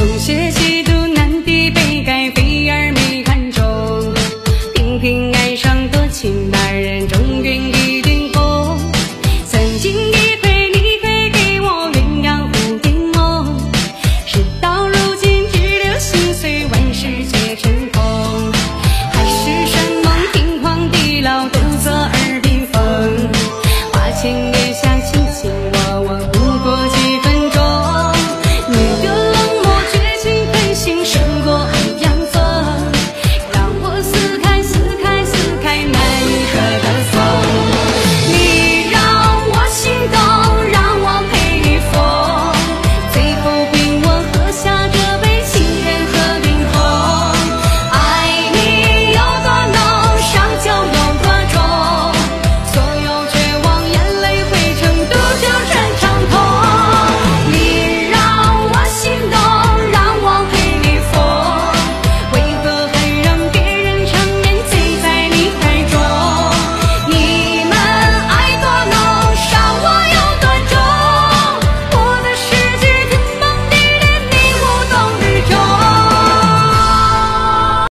从学习都难抵被盖，飞儿。没看中，偏偏爱上多情的人，终晕一顶红。曾经一回你会给我鸳鸯蝴蝶梦，事到如今只留心碎，万事皆成空。海誓山盟，天荒地老，独坐耳边风，化前。